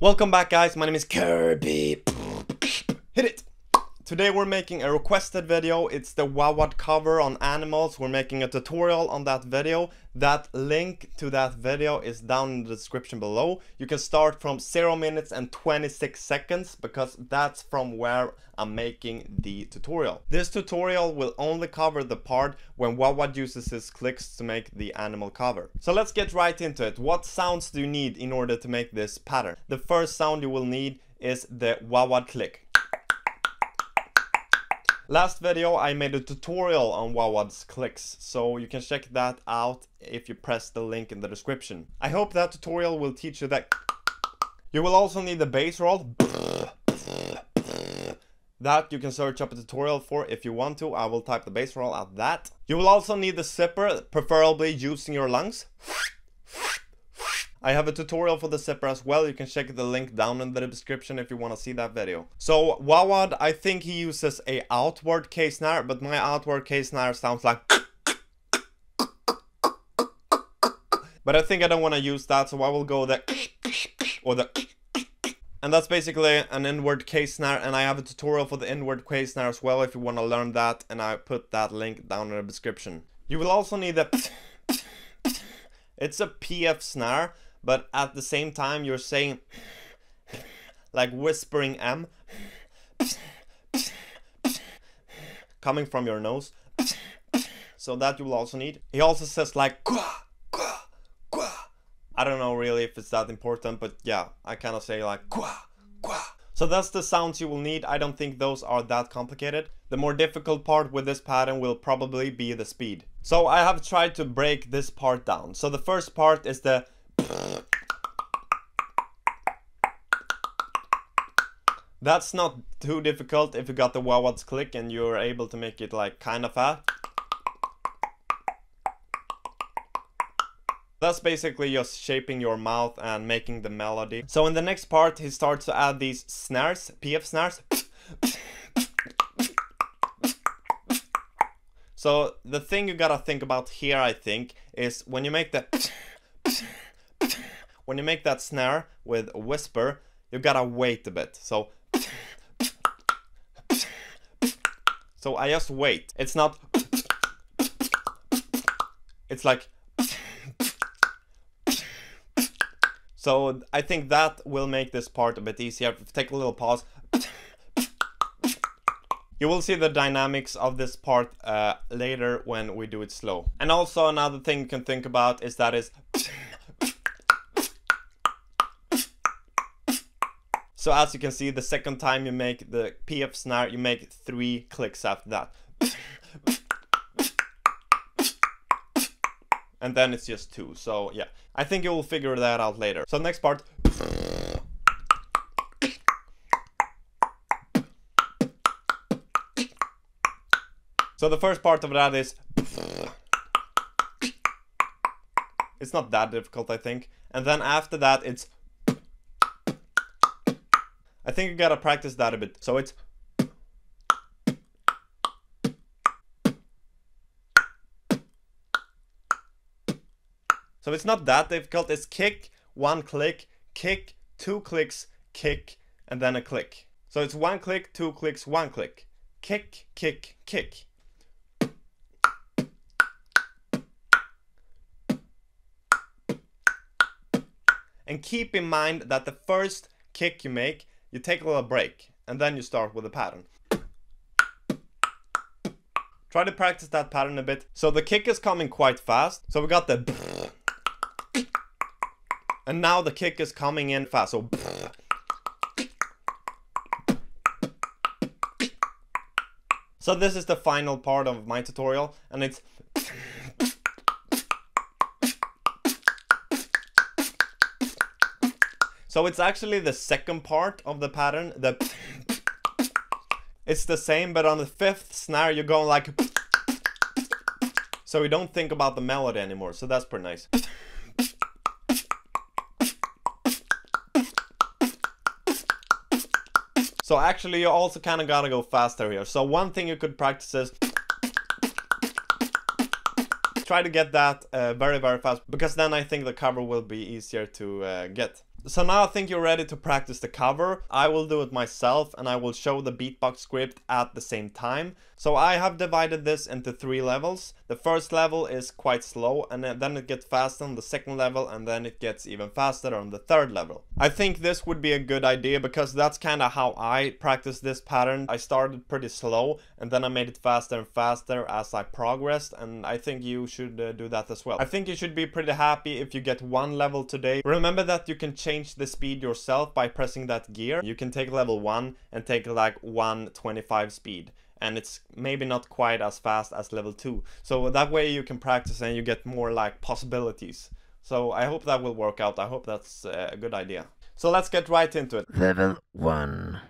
Welcome back guys, my name is Cirby. Hit it! Today we're making a requested video, it's the Wawad cover on animals, we're making a tutorial on that video. That link to that video is down in the description below. You can start from 0 minutes and 26 seconds because that's from where I'm making the tutorial. This tutorial will only cover the part when Wawad uses his clicks to make the animal cover. So let's get right into it. What sounds do you need in order to make this pattern? The first sound you will need is the Wawad click. Last video I made a tutorial on Wawad's clicks, so you can check that out if you press the link in the description. I hope that tutorial will teach you that. You will also need the bass roll. That you can search up a tutorial for if you want to, I will type the bass roll at that. You will also need the zipper, preferably using your lungs. I have a tutorial for the zipper as well, you can check the link down in the description if you want to see that video. So Wawad, I think he uses a outward K snare, but my outward K snare sounds like But I think I don't want to use that, so I will go the or the and that's basically an inward K snare and I have a tutorial for the inward K snare as well if you want to learn that and I put that link down in the description. You will also need the it's a PF snare but at the same time you're saying like whispering M coming from your nose. So that you will also need. He also says like Gua, gua, gua. I don't know really if it's that important but yeah I kind of say like Gua, gua. so that's the sounds you will need. I don't think those are that complicated. The more difficult part with this pattern will probably be the speed. So I have tried to break this part down. So the first part is the That's not too difficult if you got the Wawad's click and you're able to make it like kind of fast. That's basically just shaping your mouth and making the melody. So in the next part he starts to add these snares, PF snares. So the thing you gotta think about here I think is when you make the when you make that snare with a whisper you gotta wait a bit. So So I just wait. It's not It's like So I think that will make this part a bit easier. Take a little pause. You will see the dynamics of this part uh, later when we do it slow. And also another thing you can think about is that is So as you can see, the second time you make the PF snare, you make three clicks after that. and then it's just two, so yeah. I think you will figure that out later. So next part. So the first part of that is It's not that difficult, I think. And then after that, it's I think you gotta practice that a bit. So it's So it's not that difficult. It's kick, one click, kick, two clicks, kick, and then a click. So it's one click, two clicks, one click. Kick, kick, kick. And keep in mind that the first kick you make you take a little break and then you start with the pattern. Try to practice that pattern a bit. So the kick is coming quite fast. So we got the and now the kick is coming in fast. So So this is the final part of my tutorial and it's So it's actually the second part of the pattern. The it's the same, but on the fifth snare you're going like so we don't think about the melody anymore. So that's pretty nice. So actually you also kind of gotta go faster here. So one thing you could practice is try to get that uh, very very fast because then I think the cover will be easier to uh, get. So now I think you're ready to practice the cover. I will do it myself and I will show the beatbox script at the same time. So I have divided this into three levels. The first level is quite slow and then it gets faster on the second level and then it gets even faster on the third level. I think this would be a good idea because that's kind of how I practice this pattern. I started pretty slow and then I made it faster and faster as I progressed and I think you should uh, do that as well. I think you should be pretty happy if you get one level today. Remember that you can change the speed yourself by pressing that gear. You can take level 1 and take like 125 speed and it's maybe not quite as fast as level 2. So that way you can practice and you get more like possibilities. So I hope that will work out. I hope that's a good idea. So let's get right into it. Level 1.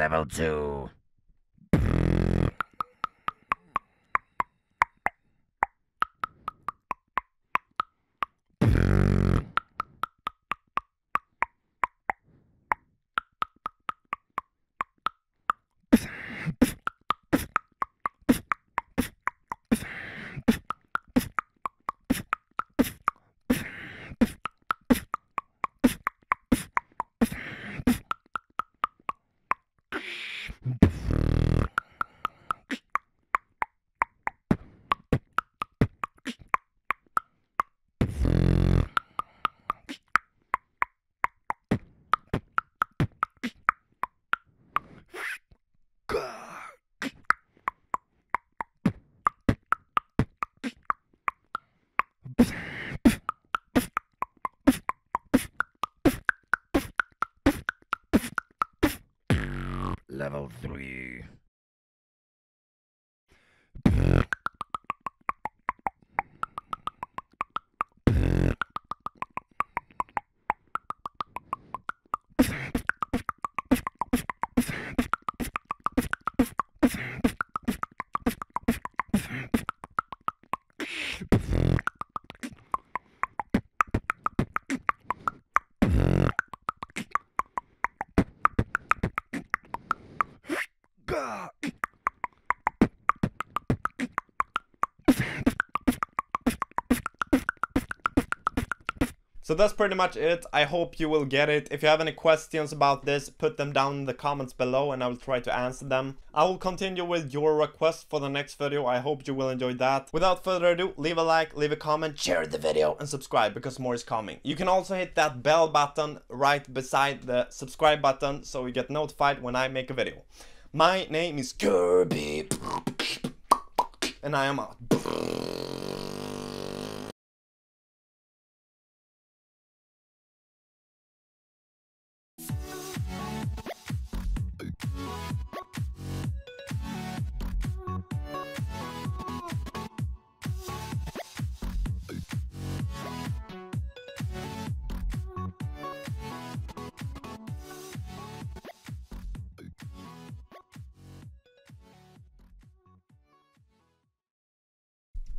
Level 2. Level So that's pretty much it. I hope you will get it. If you have any questions about this, put them down in the comments below and I will try to answer them. I will continue with your request for the next video. I hope you will enjoy that. Without further ado, leave a like, leave a comment, share the video and subscribe because more is coming. You can also hit that bell button right beside the subscribe button so you get notified when I make a video. My name is Cirby and I am out.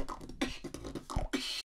you